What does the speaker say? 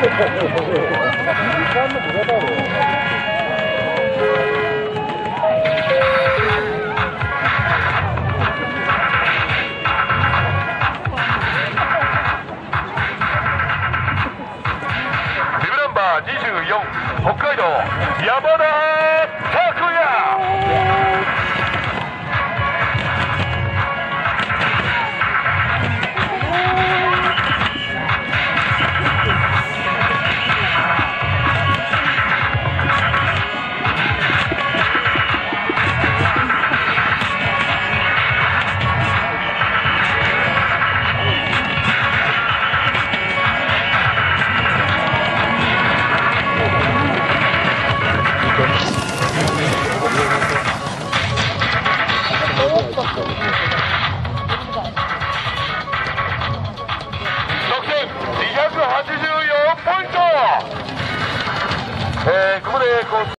ビブナンバー24北海道。えーここでこう